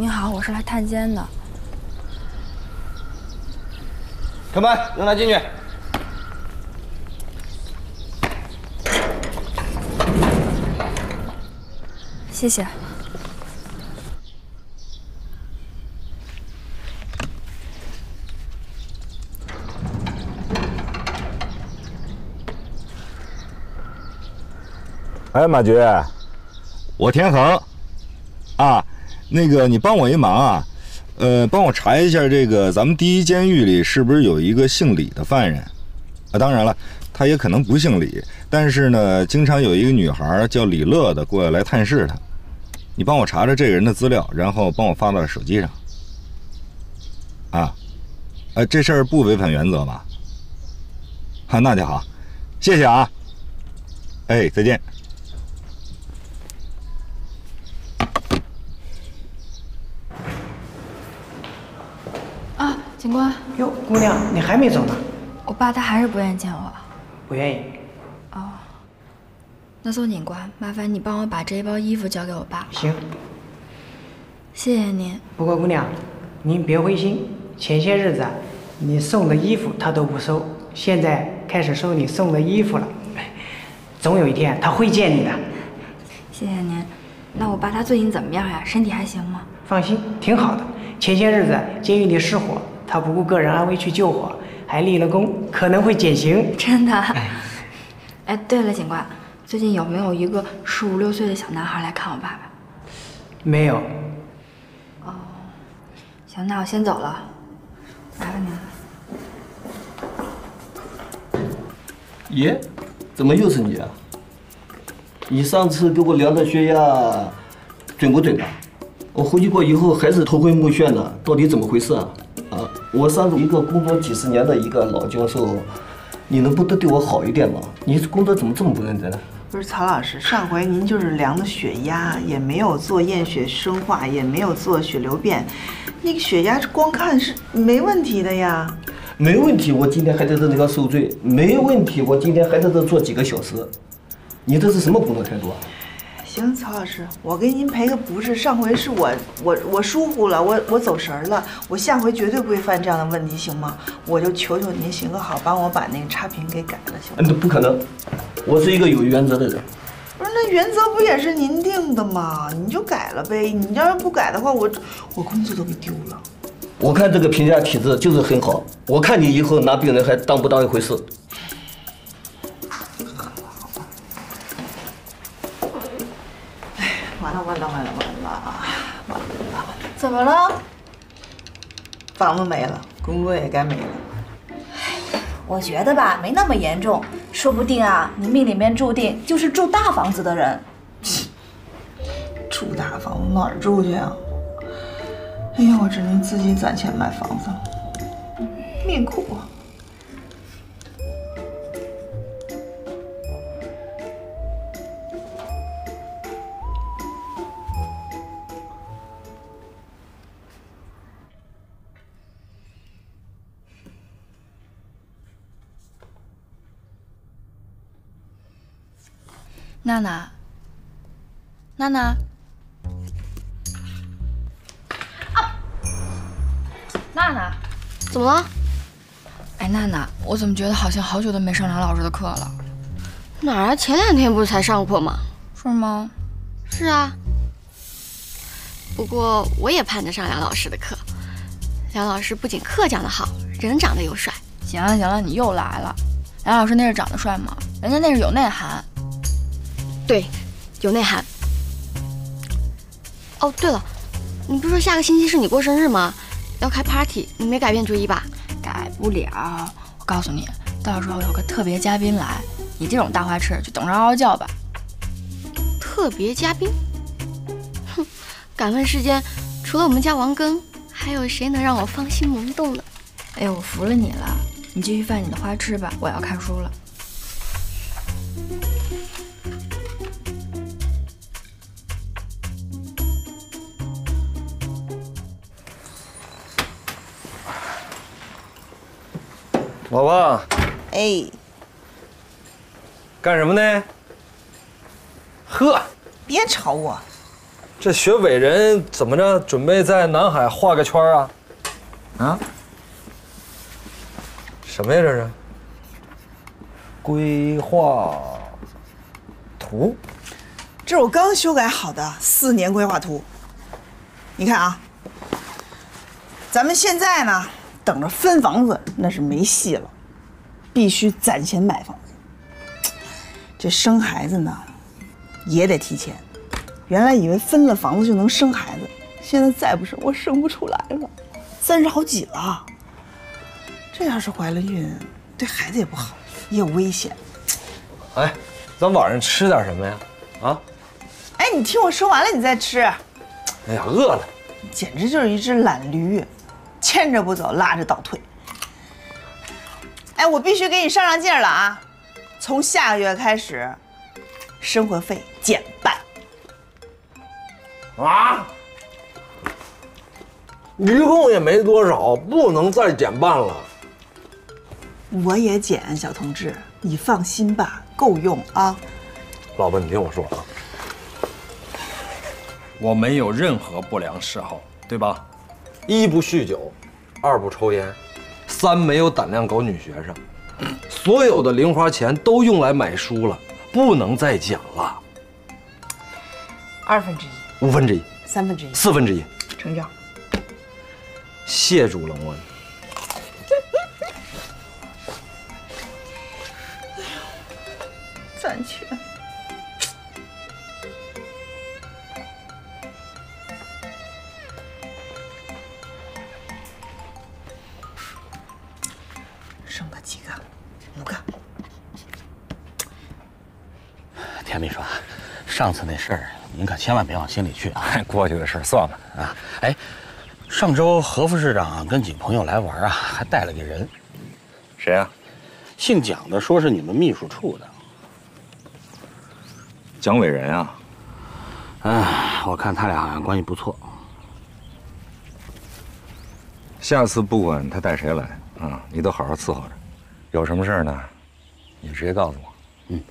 你好，我是来探监的。开门，让他进去。谢谢。哎，马局，我田恒，啊，那个你帮我一忙啊，呃，帮我查一下这个咱们第一监狱里是不是有一个姓李的犯人？啊，当然了，他也可能不姓李，但是呢，经常有一个女孩叫李乐的过来探视他。你帮我查查这个人的资料，然后帮我发到手机上。啊，呃，这事儿不违反原则吧？啊，那就好，谢谢啊。哎，再见。啊，警官，哟，姑娘，你还没走呢？我爸他还是不愿意见我。不愿意。哦，那宋警官，麻烦你帮我把这一包衣服交给我爸。行。谢谢您。不过姑娘，您别灰心，前些日子啊，你送的衣服他都不收，现在开始收你送的衣服了。总有一天他会见你的。谢谢您。那我爸他最近怎么样呀？身体还行吗？放心，挺好的。前些日子监狱里失火，他不顾个人安危去救火，还立了功，可能会减刑。真的？哎，对了，警官，最近有没有一个十五六岁的小男孩来看我爸爸？没有。哦，行，那我先走了，麻烦您了。爷，怎么又是你啊？你上次给我量的血压准不准啊？我回去过以后还是头昏目眩的，到底怎么回事啊？啊，我上一个工作几十年的一个老教授，你能不都对我好一点吗？你工作怎么这么不认真？不是曹老师，上回您就是量的血压，也没有做验血生化，也没有做血流变，那个血压光看是没问题的呀。没问题，我今天还在这里要受罪。没问题，我今天还在这坐几个小时。你这是什么工作态度啊？行，曹老师，我给您赔个不是。上回是我我我疏忽了，我我走神了，我下回绝对不会犯这样的问题，行吗？我就求求您行个好，帮我把那个差评给改了，行吗？那，不可能，我是一个有原则的人。不是，那原则不也是您定的吗？你就改了呗。你要是不改的话，我我工作都给丢了。我看这个评价体制就是很好，我看你以后拿病人还当不当一回事。完了完了完了完了！怎么了？房子没了，工作也该没了。我觉得吧，没那么严重，说不定啊，你命里面注定就是住大房子的人。住大房子哪儿住去啊？哎呀，我只能自己攒钱买房子了，命苦啊！娜娜，娜娜，娜娜，怎么了？哎，娜娜，我怎么觉得好像好久都没上梁老师的课了？哪儿啊？前两天不是才上过吗？是吗？是啊。不过我也盼着上梁老师的课。梁老师不仅课讲得好，人长得又帅。行了行了，你又来了。梁老师那是长得帅吗？人家那是有内涵。对，有内涵。哦，对了，你不是说下个星期是你过生日吗？要开 party，你没改变主意吧？改不了。我告诉你，到时候有个特别嘉宾来，你这种大花痴就等着嗷嗷叫吧。特别嘉宾？哼，敢问世间，除了我们家王庚，还有谁能让我芳心萌动呢？哎呦，我服了你了，你继续犯你的花痴吧，我要看书了。老婆，哎，干什么呢？呵，别吵我。这学伟人怎么着？准备在南海画个圈啊？啊？什么呀？这是？规划图？这是我刚修改好的四年规划图。你看啊，咱们现在呢，等着分房子那是没戏了，必须攒钱买房子。这生孩子呢，也得提前。原来以为分了房子就能生孩子，现在再不生我生不出来了，三十好几了。这要是怀了孕，对孩子也不好，也有危险。哎，咱晚上吃点什么呀？啊？哎，你听我说完了，你再吃。哎呀，饿了，简直就是一只懒驴，牵着不走，拉着倒退。哎，我必须给你上上劲儿了啊！从下个月开始，生活费减半。啊！一共也没多少，不能再减半了。我也减，小同志，你放心吧，够用啊。老婆，你听我说啊，我没有任何不良嗜好，对吧？一不酗酒，二不抽烟，三没有胆量搞女学生。所有的零花钱都用来买书了，不能再减了。二分之一，五分之一，三分之一，四分之一，成交。谢主隆恩。攒钱。上次那事儿您可千万别往心里去啊！过去的事儿算了啊！哎，上周何副市长跟几个朋友来玩啊，还带了个人。谁啊？姓蒋的，说是你们秘书处的。蒋伟人啊？哎，我看他俩好像关系不错。下次不管他带谁来啊，你都好好伺候着。有什么事儿呢，你直接告诉我。嗯。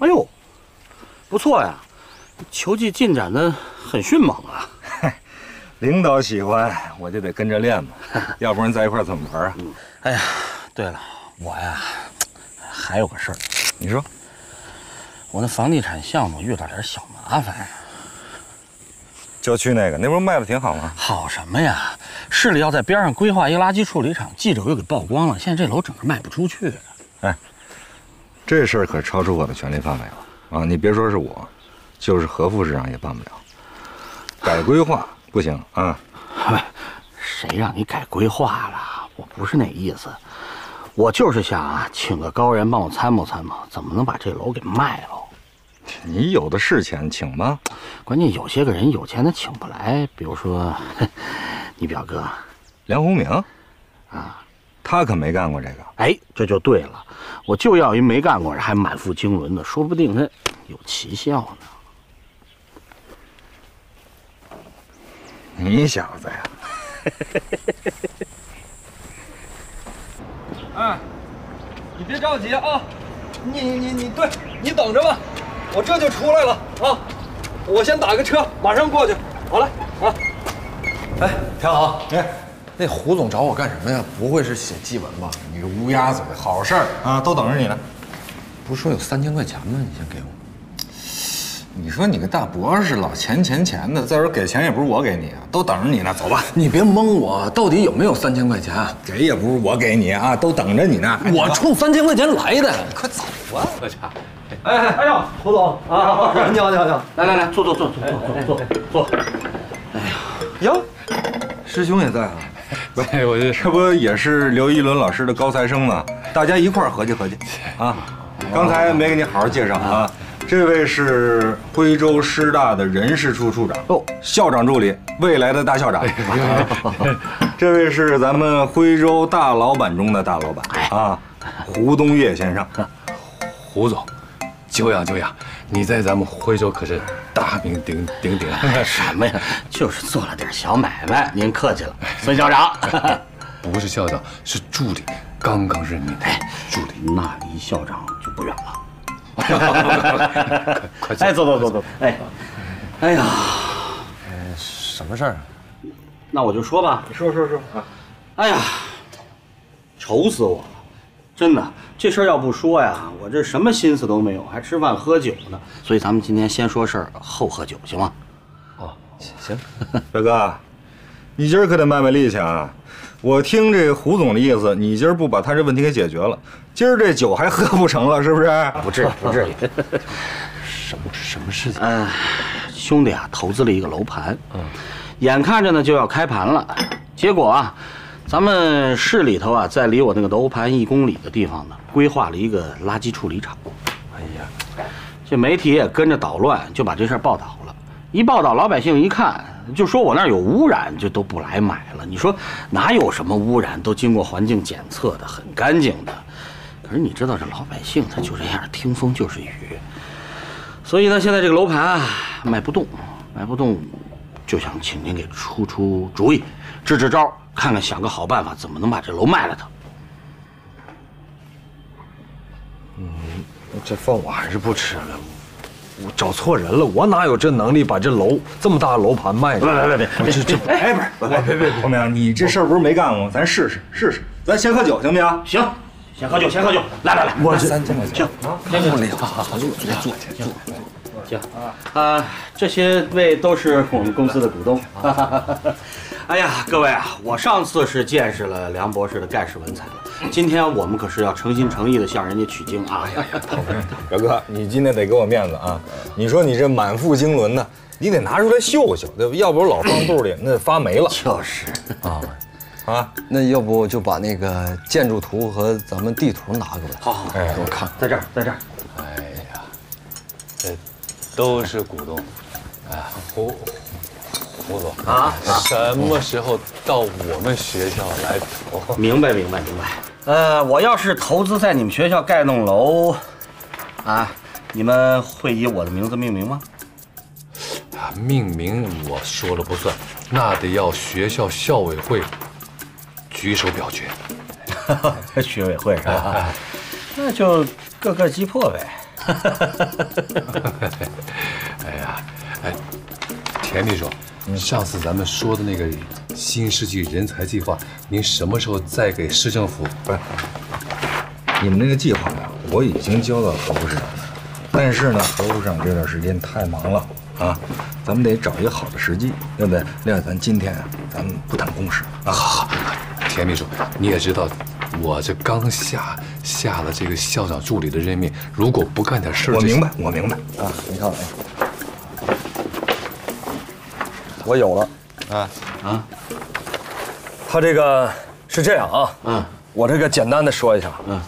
哎呦，不错呀，球技进展的很迅猛啊！领导喜欢，我就得跟着练嘛，要不然在一块儿怎么玩啊？哎呀，对了，我呀还有个事儿，你说，我那房地产项目遇到点小麻烦。郊区那个，那不是卖的挺好吗？好什么呀？市里要在边上规划一垃圾处理厂，记者又给曝光了，现在这楼整个卖不出去。哎，这事儿可超出我的权力范围了啊！你别说是我，就是何副市长也办不了。改规划不行啊！谁让你改规划了？我不是那意思，我就是想啊，请个高人帮我参谋参谋，怎么能把这楼给卖了？你有的是钱，请吧。关键有些个人有钱他请不来，比如说 你表哥梁鸿明啊，他可没干过这个。哎，这就对了，我就要一没干过还满腹经纶的，说不定他有奇效呢。你小子呀！哎，你别着急啊，你你你你，对你等着吧，我这就出来了啊！我先打个车，马上过去。好嘞，啊！哎，田好，哎，那胡总找我干什么呀？不会是写祭文吧？你个乌鸦嘴！好事儿啊，都等着你呢。不是说有三千块钱吗？你先给我。你说你个大博士，老钱钱钱的，再说给钱也不是我给你啊，都等着你呢。走吧，你别蒙我，到底有没有三千块钱？给也不是我给你啊，都等着你呢。我冲三千块钱来的，快走啊！我操。哎哎哎呦，胡总啊，你好你好你好，来来来，坐坐坐坐坐坐坐。哎呀，哟，师兄也在啊。不，我这这不也是刘一伦老师的高材生吗？大家一块儿合计合计 啊。刚才没给你好好介绍啊。这位是徽州师大的人事处处长哦，校长助理，未来的大校长。这位是咱们徽州大老板中的大老板啊，胡东岳先生。胡总，久仰久仰，你在咱们徽州可是大名鼎鼎鼎。什么呀？就是做了点小买卖，您客气了，孙校长。不是校长，是助理。刚刚任命的助理。那离校长就不远了。快走哎，走走走走，哎，哎呀，什么事儿？那我就说吧，说说说啊，哎呀，愁死我了，真的，这事儿要不说呀，我这什么心思都没有，还吃饭喝酒呢。所以咱们今天先说事儿，后喝酒，行吗？哦，行，表 哥，你今儿可得卖卖力气啊！我听这胡总的意思，你今儿不把他这问题给解决了，今儿这酒还喝不成了，是不是？不至于，不至于。什么什么事情？嗯、兄弟啊，投资了一个楼盘，嗯，眼看着呢就要开盘了，结果啊，咱们市里头啊，在离我那个楼盘一公里的地方呢，规划了一个垃圾处理厂。哎呀，这媒体也跟着捣乱，就把这事报道了。一报道，老百姓一看，就说我那儿有污染，就都不来买了。你说哪有什么污染，都经过环境检测的，很干净的。可是你知道，这老百姓他就这样，听风就是雨。所以呢，现在这个楼盘啊，卖不动，卖不动，就想请您给出出主意，支支招，看看想个好办法，怎么能把这楼卖了它。这饭我还是不吃了。我找错人了，我哪有这能力把这楼这么大的楼盘卖出去？别别别，这这哎，不是，别别别，红明，你这事儿不是没干过吗？咱试试试试，咱先喝酒行不行？行，先喝酒，先喝酒，来来来，我这行，行，不了，好好坐坐坐坐。行啊，这些位都是我们公司的股东。哎呀，各位啊，我上次是见识了梁博士的盖世文采了，今天我们可是要诚心诚意的向人家取经啊！表哥，你今天得给我面子啊！你说你这满腹经纶呢，你得拿出来秀秀，对吧？要不老放肚里，那发霉了。就是啊啊，那要不就把那个建筑图和咱们地图拿过来。好好，哎，我看。在这儿，在这儿。哎呀，这都是股东。哎，胡胡总啊，什么时候到我们学校来投？明白，明白，明白。呃，我要是投资在你们学校盖栋楼，啊，你们会以我的名字命名吗？啊，命名我说了不算，那得要学校校委会举手表决。学委会是吧？那就各个击破呗。哎呀，哎，田秘书，上次咱们说的那个新世纪人才计划，您什么时候再给市政府？不是，你们那个计划呀，我已经交到何部市长了，但是呢，何部市长这段时间太忙了啊，咱们得找一个好的时机，对不对？另外，咱今天啊，咱们不谈公事啊。好好，田秘书，你也知道，我这刚下下了这个校长助理的任命，如果不干点事儿，我明白，我明白啊。你看，哎，我有了，啊。啊，他这个是这样啊，嗯，我这个简单的说一下，嗯，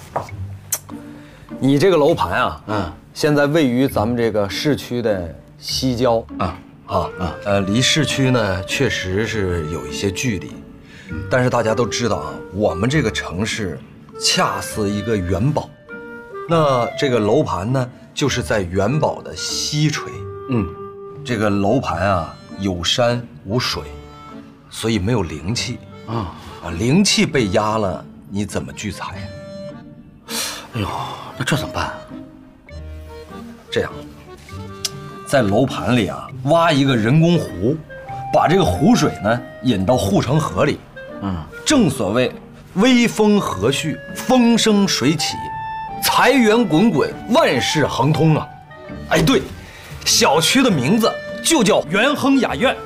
你这个楼盘啊，嗯，现在位于咱们这个市区的西郊，啊。啊，呃，离市区呢确实是有一些距离，但是大家都知道啊，我们这个城市恰似一个元宝，那这个楼盘呢就是在元宝的西陲，嗯，这个楼盘啊有山无水，所以没有灵气啊啊，灵气被压了，你怎么聚财呀？哎呦，那这怎么办？这样，在楼盘里啊挖一个人工湖，把这个湖水呢引到护城河里，嗯，正所谓微风和煦，风生水起，财源滚滚，万事亨通啊！哎，对，小区的名字就叫元亨雅苑。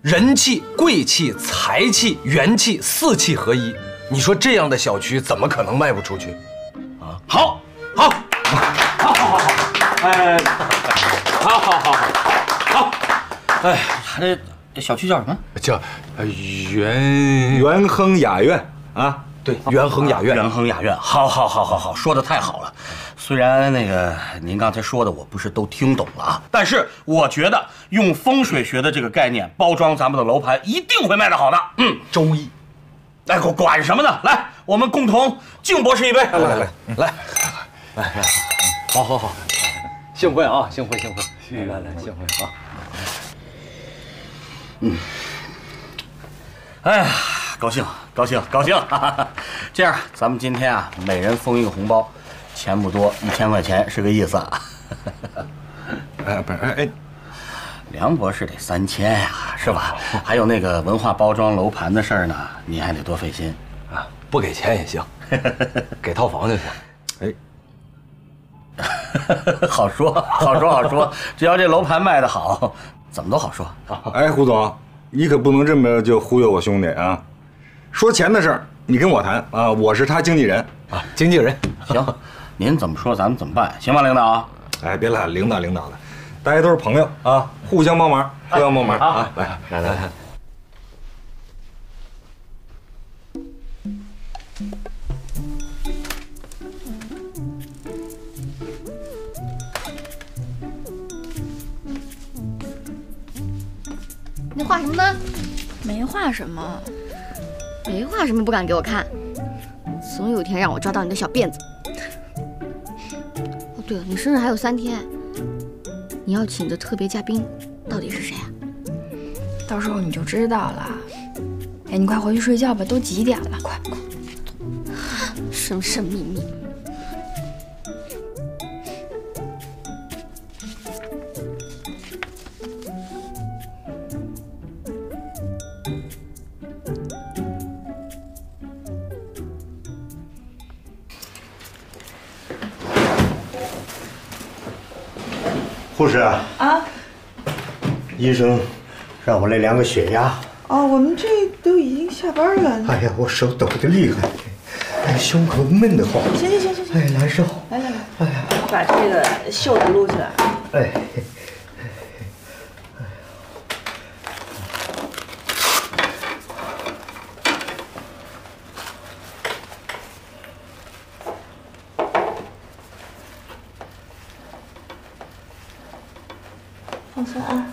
人气、贵气、财气、元气四气合一，你说这样的小区怎么可能卖不出去？啊，好，好，好，好，好，好，哎，好，好，好，好，好哎，这这小区叫什么？叫元元亨雅苑啊，对，元亨雅苑，元亨雅苑，好，好，好，好，好，说的太好了。虽然那个您刚才说的我不是都听懂了啊，但是我觉得用风水学的这个概念包装咱们的楼盘，一定会卖得好的。嗯，周易，哎，管管什么呢？来，我们共同敬博士一杯。来来来来来，好好好，幸会啊，幸会幸会，来来来，幸会啊。嗯，哎呀，高兴，高兴，高兴！这样，咱们今天啊，每人封一个红包，钱不多，一千块钱是个意思啊。哎，不是，哎哎，梁博士得三千呀，是吧？还有那个文化包装楼盘的事儿呢，您还得多费心啊。不给钱也行，给套房就行。哎，好说，好说，好说，只要这楼盘卖得好，怎么都好说。哎，胡总，你可不能这么就忽悠我兄弟啊！说钱的事儿，你跟我谈啊，我是他经纪人啊，经纪人。行，您怎么说咱们怎么办，行吗，领导？哎，别来领导领导的，大家都是朋友啊，互相帮忙，互相帮忙啊！来来来来。你画什么呢？没画什么，没画什么不敢给我看，总有一天让我抓到你的小辫子。哦，对了，你生日还有三天，你要请的特别嘉宾到底是谁啊？到时候你就知道了。哎，你快回去睡觉吧，都几点了？快快！神神秘秘。护士啊，啊，医生让我来量个血压。哦，我们这都已经下班了。哎呀，我手抖得厉害，哎，胸口闷得慌。行行行行行，哎，难受。来来来，哎呀，把这个袖子撸起来。哎。放松啊。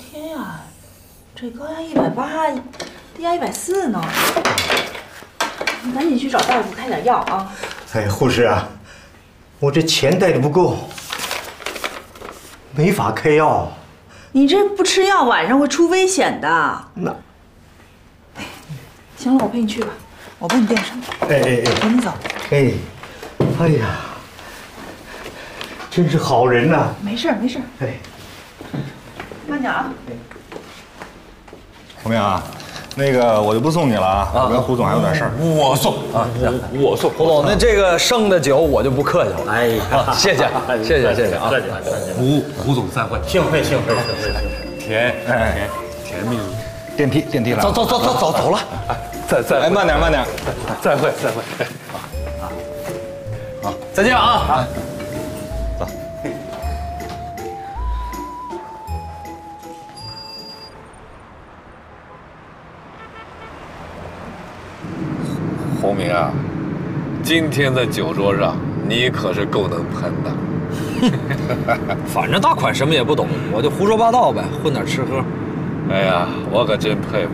天呀，这高压一百八，低呢！你赶紧去找大夫开点药啊！哎，护士啊，我这钱带的不够，没法开药。你这不吃药，晚上会出危险的。那，行了，我陪你去吧，我帮你垫上。哎哎哎，赶紧走。哎，哎呀，真是好人呐！没事没事。哎，慢点啊。红明啊，那个我就不送你了啊，我跟胡总还有点事儿。我送啊，我送。胡总，那这个剩的酒我就不客气了。哎呀，谢谢，谢谢，谢谢啊！胡胡总再会，幸会，幸会，幸会，幸会。甜，哎，甜蜜。电梯，电梯来了。走走走走走走了。再再，哎，慢点慢点，再会再会。好，再见啊！洪明啊，今天在酒桌上，你可是够能喷的。反正大款什么也不懂，我就胡说八道呗，混点吃喝。哎呀，我可真佩服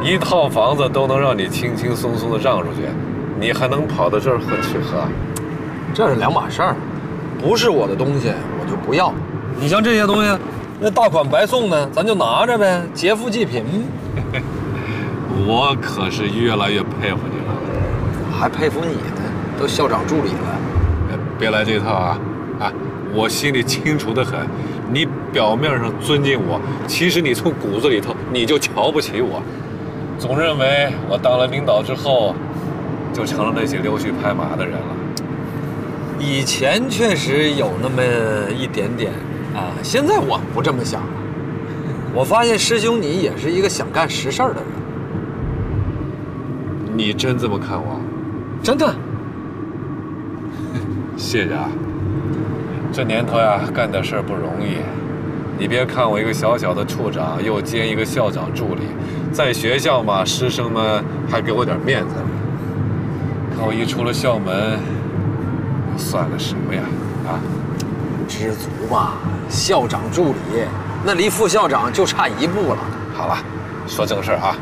你，一套房子都能让你轻轻松松的让出去，你还能跑到这儿混吃喝？这是两码事儿，不是我的东西我就不要。你像这些东西，那大款白送的，咱就拿着呗，劫富济贫。我可是越来越佩服你了，我还佩服你呢，都校长助理了。别来这套啊！啊，我心里清楚的很，你表面上尊敬我，其实你从骨子里头你就瞧不起我，总认为我当了领导之后，就成了那些溜须拍马的人了。以前确实有那么一点点啊，现在我不这么想了。我发现师兄你也是一个想干实事儿的人。你真这么看我？真的。谢谢啊。这年头呀，干点事儿不容易。你别看我一个小小的处长，又兼一个校长助理，在学校嘛，师生们还给我点面子。可我一出了校门，算个什么呀？啊，知足吧，校长助理，那离副校长就差一步了。好了，说正事儿啊。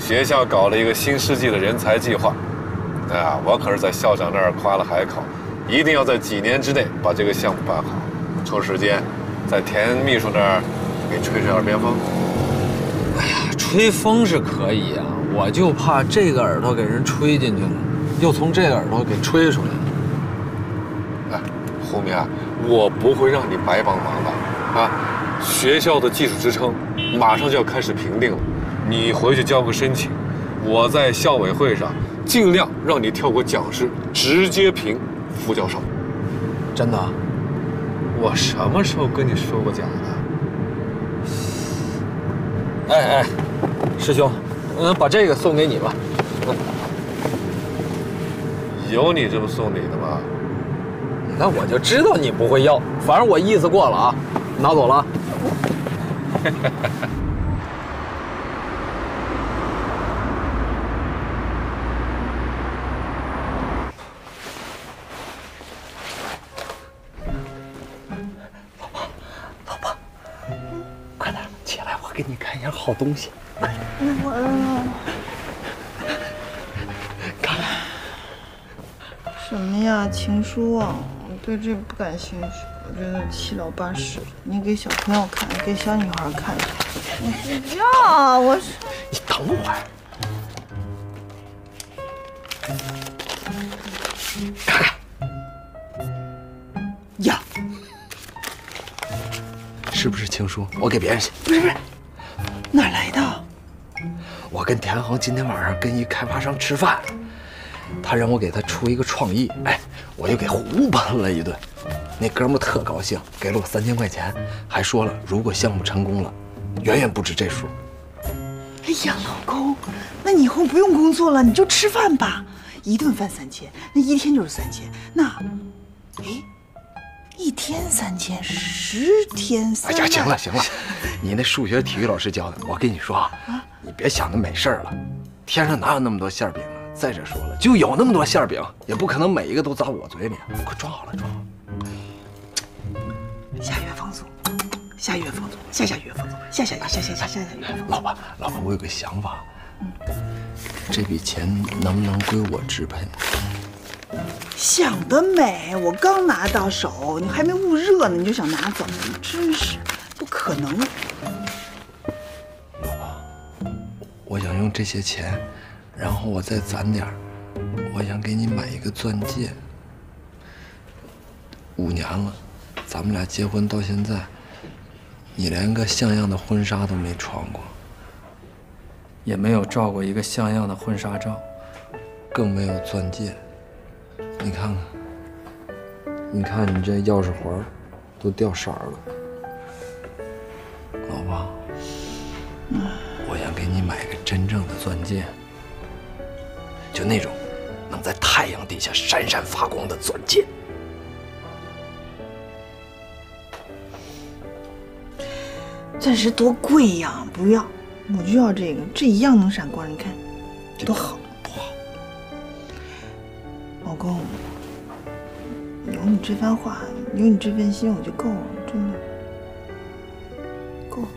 学校搞了一个新世纪的人才计划，啊，我可是在校长那儿夸了海口，一定要在几年之内把这个项目办好。抽时间，在田秘书那儿给吹吹耳边风。哎呀，吹风是可以啊，我就怕这个耳朵给人吹进去了，又从这个耳朵给吹出来了。哎，胡明啊，我不会让你白帮忙的啊！学校的技术支撑马上就要开始评定了，你回去交个申请，我在校委会上尽量让你跳过讲师，直接评副教授。真的？我什么时候跟你说过假的？哎哎，师兄，嗯，把这个送给你吧。有你这么送礼的吗？那我就知道你不会要，反正我意思过了啊，拿走了。好东西。我看，什么呀？情书啊？我对这不感兴趣，我觉得七老八十了。你给小朋友看，给小女孩看。我不要，我是。你等会儿。看看。呀，是不是情书？我给别人写。不是不是，哪来的？我跟田恒今天晚上跟一开发商吃饭，他让我给他出一个创意，哎，我就给胡喷了一顿。那哥们特高兴，给了我三千块钱，还说了如果项目成功了，远远不止这数。哎呀，老公，那你以后不用工作了，你就吃饭吧，一顿饭三千，那一天就是三千，那，哎，一天三千，十天三。哎呀，行了行了，你那数学体育老师教的，我跟你说啊，你别想那美事了，天上哪有那么多馅饼啊？再者说了，就有那么多馅饼，也不可能每一个都砸我嘴里。快装好了，装好了。下月放松，下月放松，下下月放松，下下下下下下下月。老婆，老婆，我有个想法，这笔钱能不能归我支配？想得美！我刚拿到手，你还没捂热呢，你就想拿走，真是不可能。老婆，我想用这些钱，然后我再攒点，我想给你买一个钻戒。五年了，咱们俩结婚到现在，你连个像样的婚纱都没穿过，也没有照过一个像样的婚纱照，更没有钻戒。你看看，你看你这钥匙环都掉色儿了，老婆，我想给你买个真正的钻戒，就那种能在太阳底下闪闪发光的钻戒。钻石多贵呀！不要，我就要这个，这一样能闪光，你看多好。公，有你这番话，有你这份心，我就够了，真的够了。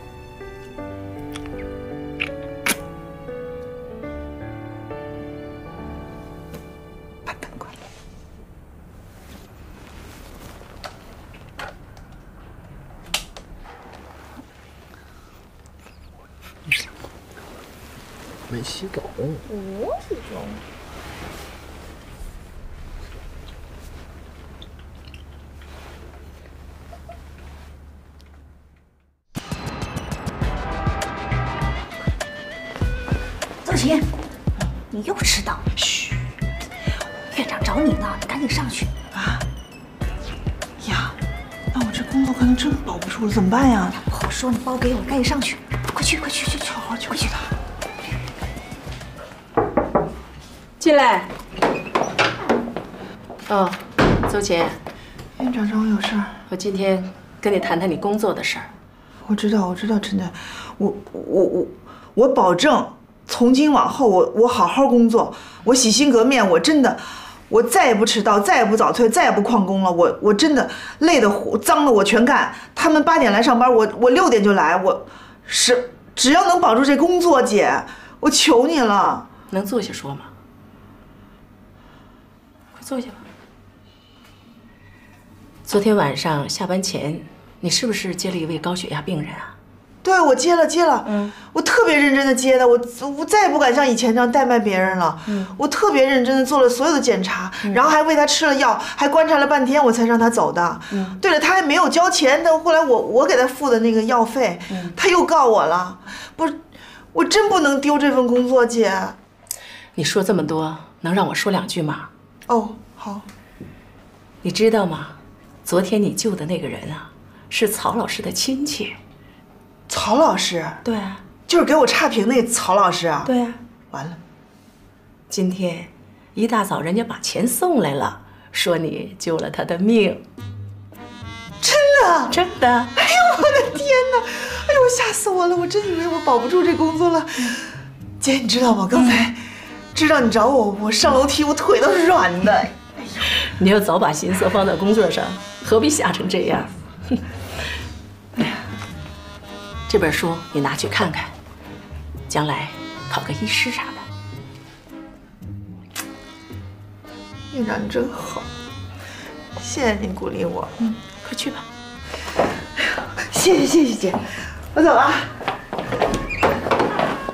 没洗澡。我洗澡。怎么办呀？不好说，你包给我，赶紧上去，快去，快去，去去，好好去，快去。进来。哦，邹琴，院长找我有事儿。我今天跟你谈谈你工作的事儿。我知道，我知道，陈队，我我我我保证，从今往后我我好好工作，我洗心革面，我真的，我再也不迟到，再也不早退，再也不旷工了。我我真的累的脏的我全干。他们八点来上班，我我六点就来。我是只要能保住这工作，姐，我求你了。能坐下说吗？快坐下吧。昨天晚上下班前，你是不是接了一位高血压病人啊？对，我接了接了，嗯，我特别认真的接的，我我再也不敢像以前这样怠慢别人了。嗯，我特别认真的做了所有的检查，然后还喂他吃了药，还观察了半天，我才让他走的。嗯，对了，他还没有交钱，但后来我我给他付的那个药费，他又告我了。不是，我真不能丢这份工作，姐。你说这么多，能让我说两句吗？哦，好。你知道吗？昨天你救的那个人啊，是曹老师的亲戚。曹老师，对啊，就是给我差评那曹老师啊。对啊，完了，今天一大早人家把钱送来了，说你救了他的命。真的？真的。哎呦，我的天哪！哎呦，吓死我了！我真以为我保不住这工作了。姐，你知道吗？刚才知道你找我，我上楼梯我腿都是软的。哎呦，你要早把心思放在工作上，何必吓成这样？哼。这本书你拿去看看，将来考个医师啥的。院长你真好，谢谢您鼓励我。嗯，快去吧。谢谢谢谢姐，我走了。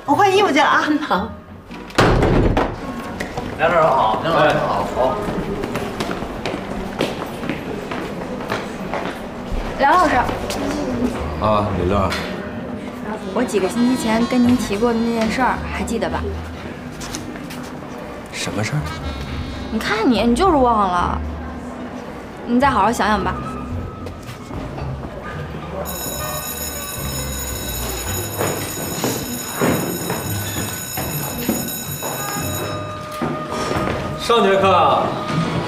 我换衣服去了啊。好。梁老师好，梁老师好，好。梁老师。啊，李乐。我几个星期前跟您提过的那件事儿，还记得吧？什么事儿？你看你，你就是忘了。你再好好想想吧。上节课啊，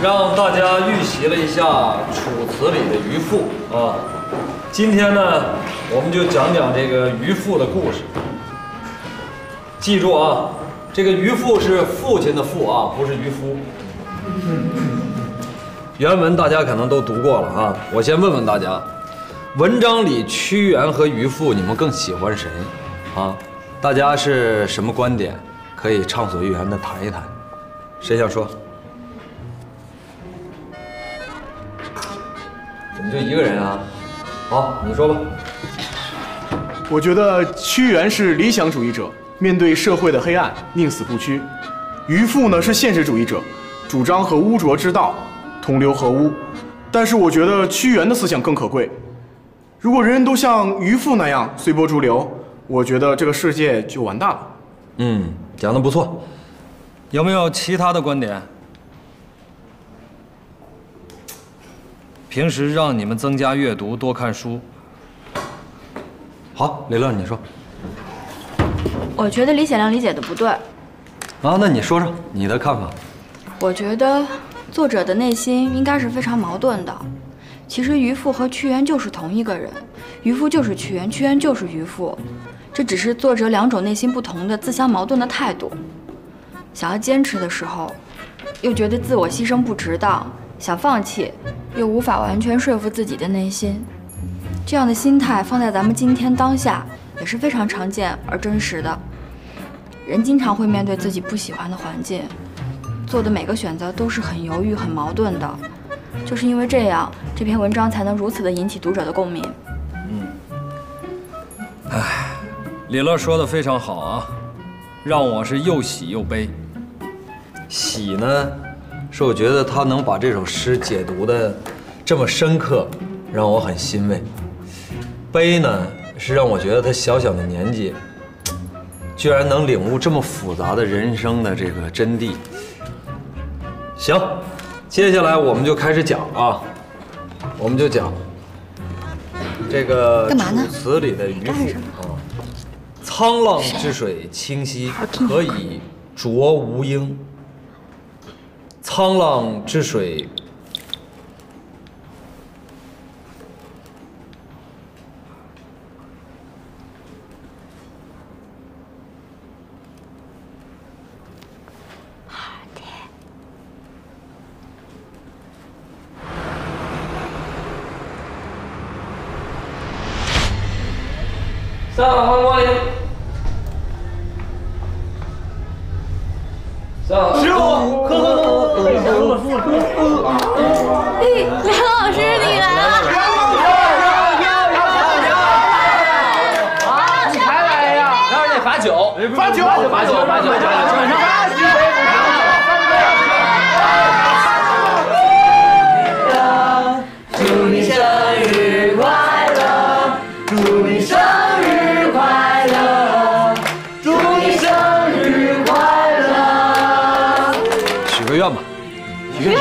让大家预习了一下《楚辞》里的渔父啊。今天呢？我们就讲讲这个渔父的故事。记住啊，这个渔父是父亲的父啊，不是渔夫。原文大家可能都读过了啊，我先问问大家，文章里屈原和渔父，你们更喜欢谁？啊，大家是什么观点？可以畅所欲言的谈一谈。谁想说？怎么就一个人啊？好，你说吧。我觉得屈原是理想主义者，面对社会的黑暗，宁死不屈；渔父呢是现实主义者，主张和污浊之道同流合污。但是我觉得屈原的思想更可贵。如果人人都像渔父那样随波逐流，我觉得这个世界就完蛋了。嗯，讲的不错。有没有其他的观点？平时让你们增加阅读，多看书。好，李乐，你说。我觉得李显亮理解的不对。啊，那你说说你的看法。我觉得作者的内心应该是非常矛盾的。其实渔父和屈原就是同一个人，渔父就是屈原，屈原就是渔父，这只是作者两种内心不同的、自相矛盾的态度。想要坚持的时候，又觉得自我牺牲不值当；想放弃，又无法完全说服自己的内心。这样的心态放在咱们今天当下也是非常常见而真实的。人经常会面对自己不喜欢的环境，做的每个选择都是很犹豫、很矛盾的。就是因为这样，这篇文章才能如此的引起读者的共鸣。嗯，哎，李乐说的非常好啊，让我是又喜又悲。喜呢，是我觉得他能把这首诗解读的这么深刻，让我很欣慰。悲呢，是让我觉得他小小的年纪，居然能领悟这么复杂的人生的这个真谛。行，接下来我们就开始讲啊，我们就讲这个《楚辞》里的渔父啊。沧浪之水清兮，可以濯吾缨。沧浪之水。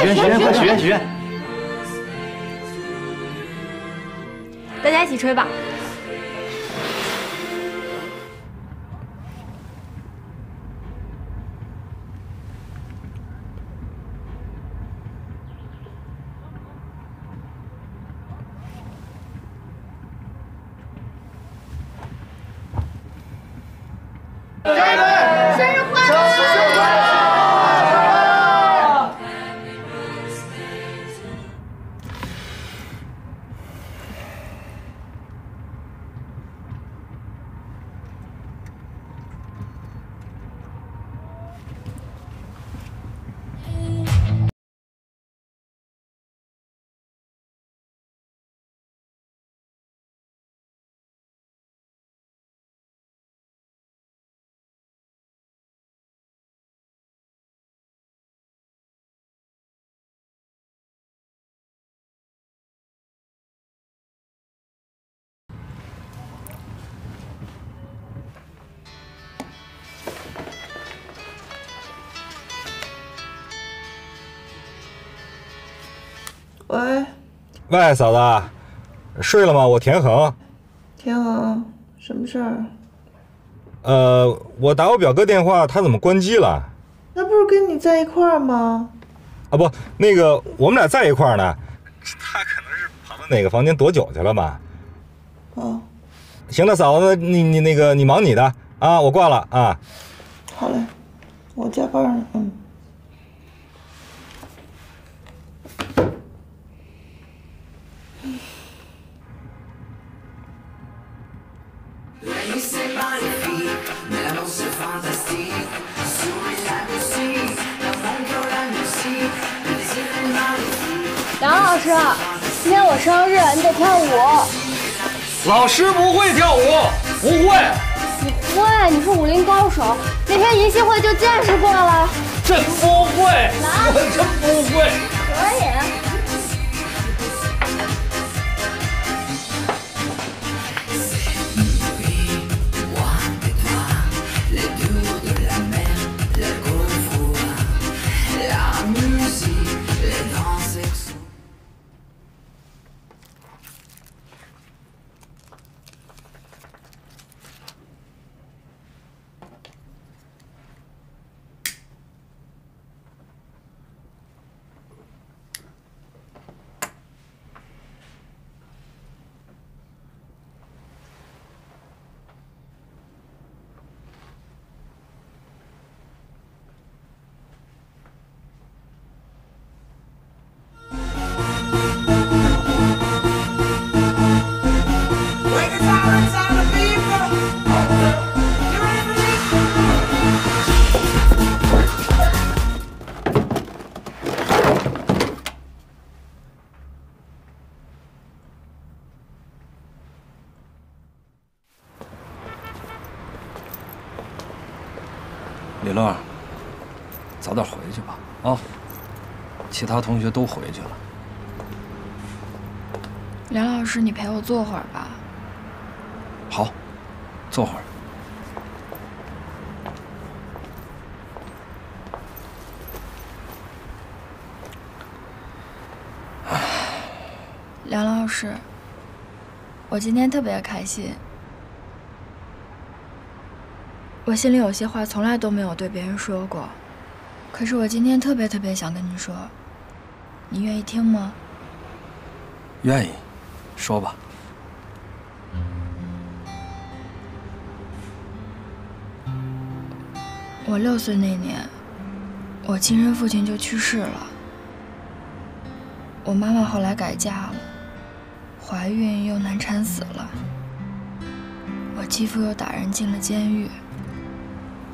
许愿许愿，快许愿许愿！大家一起吹吧。喂，喂，嫂子，睡了吗？我田恒。田恒，什么事儿？呃，我打我表哥电话，他怎么关机了？那不是跟你在一块儿吗？啊，不，那个我们俩在一块儿呢。他可能是跑到哪个房间躲酒去了吧？哦，行了，嫂子，你你那个你忙你的啊，我挂了啊。好嘞，我加班呢，嗯。师，今天我生日，你得跳舞。老师不会跳舞，不会。你会，你是武林高手，那天银杏会就见识过了。真不会，我真不会。可以。早点回去吧，啊！其他同学都回去了。梁老师，你陪我坐会儿吧。好，坐会儿。梁老师，我今天特别开心。我心里有些话从来都没有对别人说过，可是我今天特别特别想跟你说，你愿意听吗？愿意，说吧。我六岁那年，我亲生父亲就去世了。我妈妈后来改嫁了，怀孕又难产死了。我继父又打人进了监狱。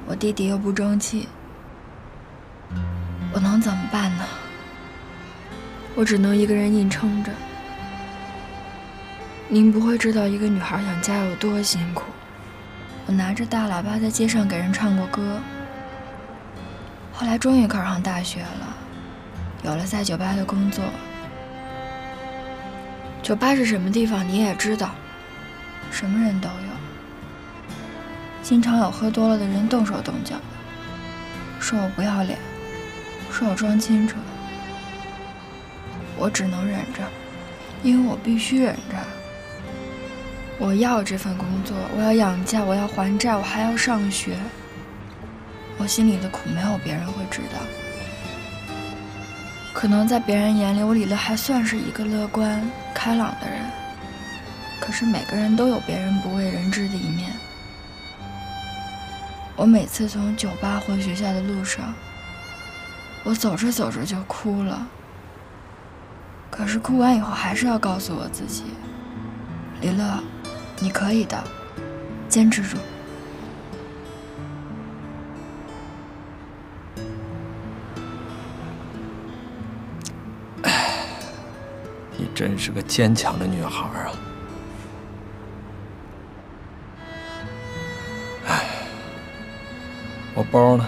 我弟弟又不争气，我能怎么办呢？我只能一个人硬撑着。您不会知道一个女孩养家有多辛苦。我拿着大喇叭在街上给人唱过歌。后来终于考上大学了，有了在酒吧的工作。酒吧是什么地方你也知道，什么人都有，经常有喝多了的人动手动脚的，说我不要脸，说我装清纯。我只能忍着，因为我必须忍着。我要这份工作，我要养家，我要还债，我还要上学。我心里的苦没有别人会知道。可能在别人眼里，我李乐还算是一个乐观开朗的人。可是每个人都有别人不为人知的一面。我每次从酒吧回学校的路上，我走着走着就哭了。可是哭完以后，还是要告诉我自己，李乐，你可以的，坚持住。你真是个坚强的女孩啊！哎，我包呢？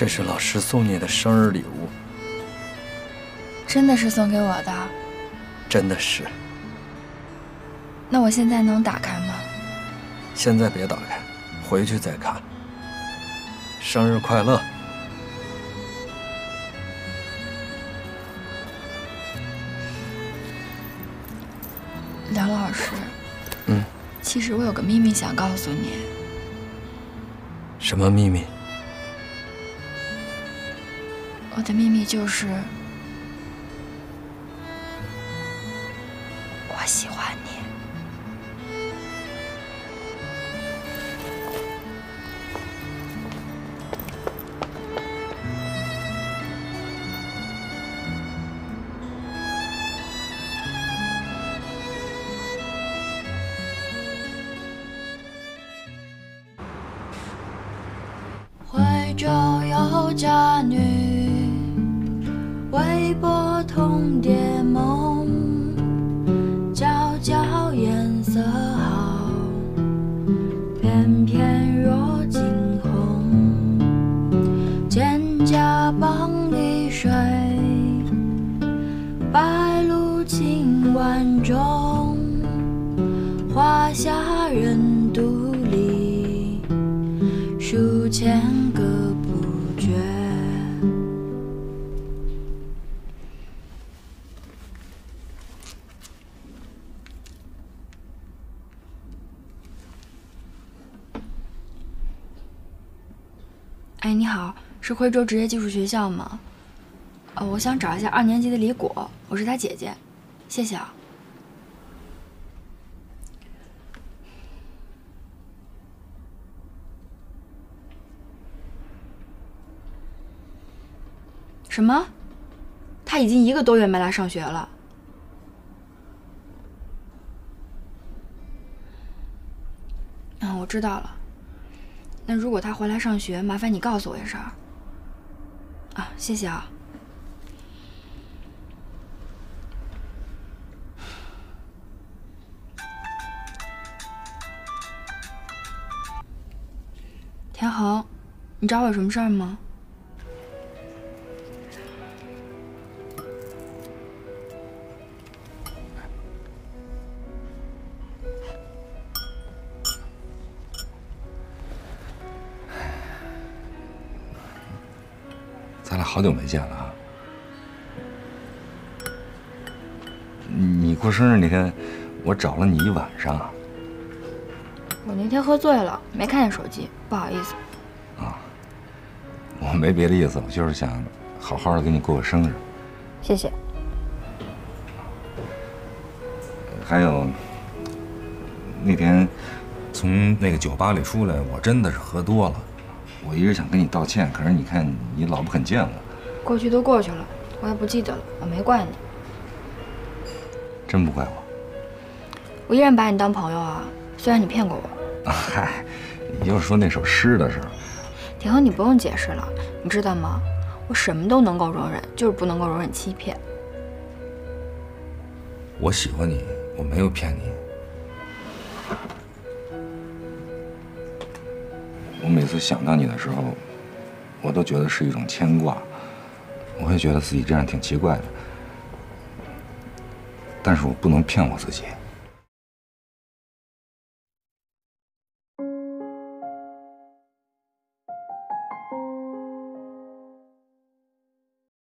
这是老师送你的生日礼物，真的是送给我的？真的是。那我现在能打开吗？现在别打开，回去再看。生日快乐！梁老师。嗯。其实我有个秘密想告诉你。什么秘密？我的秘密就是，数千个不绝。哎，你好，是徽州职业技术学校吗？呃，我想找一下二年级的李果，我是他姐姐，谢谢啊。什么？他已经一个多月没来上学了。嗯，我知道了。那如果他回来上学，麻烦你告诉我一声。啊，谢谢啊。田恒，你找我有什么事儿吗？咱俩好久没见了啊！你过生日那天，我找了你一晚上。我那天喝醉了，没看见手机，不好意思。啊我没别的意思，我就是想好好的给你过个生日。谢谢。还有那天从那个酒吧里出来，我真的是喝多了。我一直想跟你道歉，可是你看你老不肯见我。过去都过去了，我也不记得了，我没怪你。真不怪我。我依然把你当朋友啊，虽然你骗过我。嗨，你就是说那首诗的事儿。田恒，你不用解释了，你知道吗？我什么都能够容忍，就是不能够容忍欺骗。我喜欢你，我没有骗你。我每次想到你的时候，我都觉得是一种牵挂，我也觉得自己这样挺奇怪的，但是我不能骗我自己。